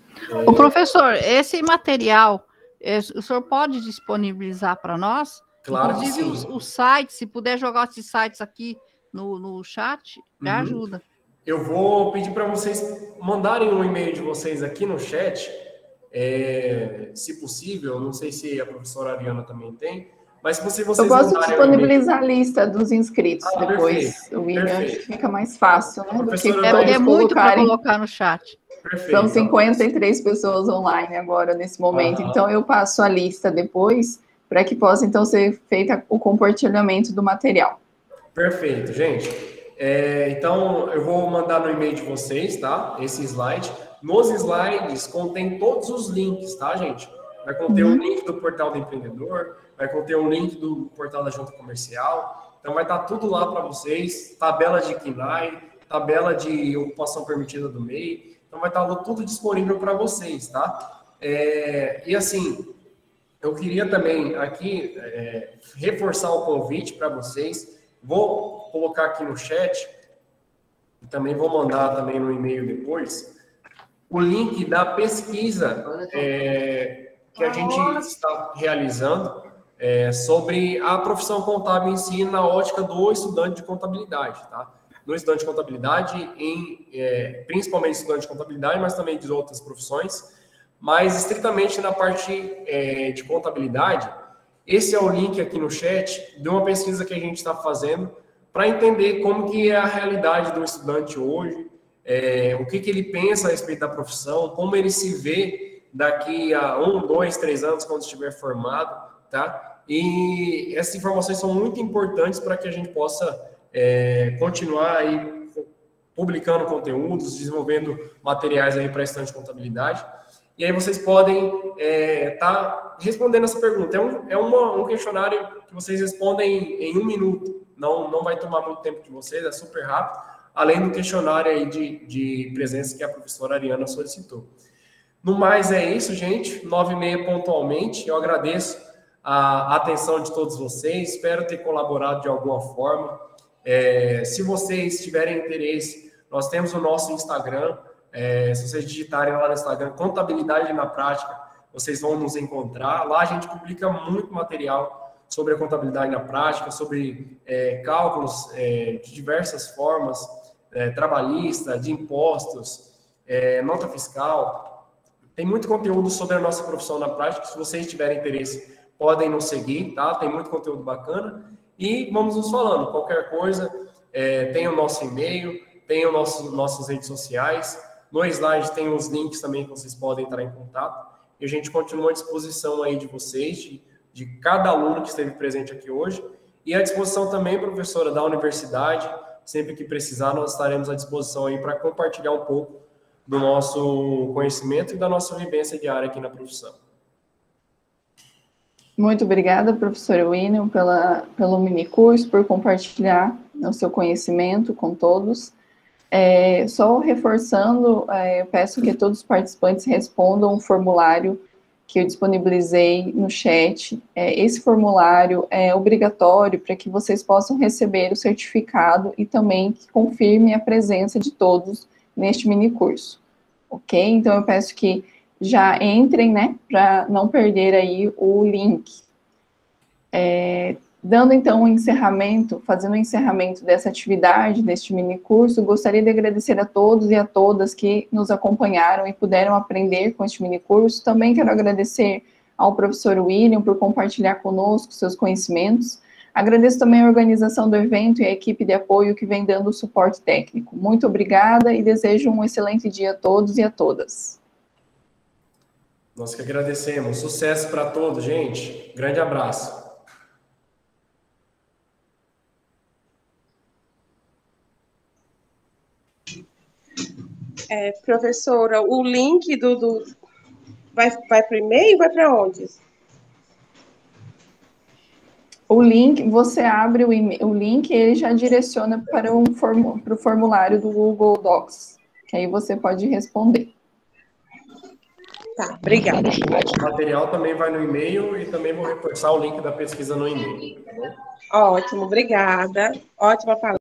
O professor, esse material, é, o senhor pode disponibilizar para nós? Claro Inclusive que sim. os, os sites, se puder jogar esses sites aqui no, no chat, me Uhum. ajuda. Eu vou pedir para vocês mandarem um e-mail de vocês aqui no chat, é, se possível. Não sei se a professora Ariana também tem, mas se vocês Eu posso disponibilizar a lista dos inscritos Ah, depois. perfeito, o William acho que perfeito. fica mais fácil, né? Do que É, é muito para colocarem. colocar no chat. Perfeito. São 53 pessoas online agora, nesse momento. Aham. Então, eu passo a lista depois, para que possa, então, ser feita o compartilhamento do material. Perfeito, gente. É, então, eu vou mandar no e-mail de vocês, tá? Esse slide. Nos slides contém todos os links, tá, gente? Vai conter um link do portal do empreendedor, vai conter um link do portal da junta comercial. Então, vai estar tudo lá para vocês. Tabela de KINAI, tabela de ocupação permitida do MEI. Então, vai estar tudo disponível para vocês, tá? É, e assim, eu queria também aqui é, reforçar o convite para vocês Vou colocar aqui no chat e também vou mandar também no e-mail depois o link da pesquisa é, que a gente está realizando é, sobre a profissão contábil em si na ótica do estudante de contabilidade, tá? No estudante de contabilidade, em, é, principalmente estudante de contabilidade, mas também de outras profissões, mas estritamente na parte é, de contabilidade, esse é o link aqui no chat de uma pesquisa que a gente está fazendo para entender como que é a realidade do estudante hoje, é, o que, que ele pensa a respeito da profissão, como ele se vê daqui a um, dois, três anos, quando estiver formado, tá? E essas informações são muito importantes para que a gente possa é, continuar aí publicando conteúdos, desenvolvendo materiais aí para estudante de contabilidade. E aí vocês podem estar é, tá respondendo essa pergunta. É, um, é uma, um questionário que vocês respondem em um minuto. Não, não vai tomar muito tempo de vocês, é super rápido. Além do questionário aí de, de presença que a professora Ariana solicitou. No mais é isso, gente. Nove e meia pontualmente. Eu agradeço a atenção de todos vocês. Espero ter colaborado de alguma forma. É, se vocês tiverem interesse, nós temos o nosso Instagram. É, se vocês digitarem lá no Instagram, Contabilidade na Prática, vocês vão nos encontrar. Lá a gente publica muito material sobre a contabilidade na prática, sobre é, cálculos é, de diversas formas, é, trabalhista, de impostos, é, nota fiscal. Tem muito conteúdo sobre a nossa profissão na prática. Se vocês tiverem interesse, podem nos seguir, tá? Tem muito conteúdo bacana. E vamos nos falando. Qualquer coisa, é, tem o nosso e-mail, tem o nosso, nossas redes sociais. No slide tem os links também que vocês podem entrar em contato. E a gente continua à disposição aí de vocês, de, de cada aluno que esteve presente aqui hoje. E à disposição também, professora, da universidade. Sempre que precisar, nós estaremos à disposição aí para compartilhar um pouco do nosso conhecimento e da nossa vivência diária aqui na profissão. Muito obrigada, professor William, pela, pelo minicurso, por compartilhar o seu conhecimento com todos. É, só reforçando, é, eu peço que todos os participantes respondam um formulário que eu disponibilizei no chat. É, esse formulário é obrigatório para que vocês possam receber o certificado e também que confirme a presença de todos neste minicurso. Ok? Então, eu peço que já entrem, né, para não perder aí o link. É, dando então o um encerramento, fazendo o um encerramento dessa atividade, deste mini curso, gostaria de agradecer a todos e a todas que nos acompanharam e puderam aprender com este mini curso. Também quero agradecer ao professor William por compartilhar conosco seus conhecimentos. Agradeço também a organização do evento e a equipe de apoio que vem dando o suporte técnico. Muito obrigada e desejo um excelente dia a todos e a todas. Nós que agradecemos. Sucesso para todos, gente. Grande abraço. É, professora, o link do, do vai, vai para o e-mail vai para onde? O link, você abre o, o link e ele já direciona para, um form, para o formulário do Google Docs, que aí você pode responder. Tá, obrigada. O material também vai no e-mail e também vou reforçar o link da pesquisa no e-mail. Tá Ótimo, obrigada. Ótima palestra.